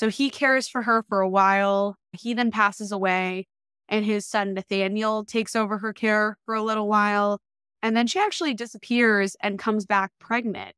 So he cares for her for a while. He then passes away, and his son Nathaniel takes over her care for a little while. And then she actually disappears and comes back pregnant.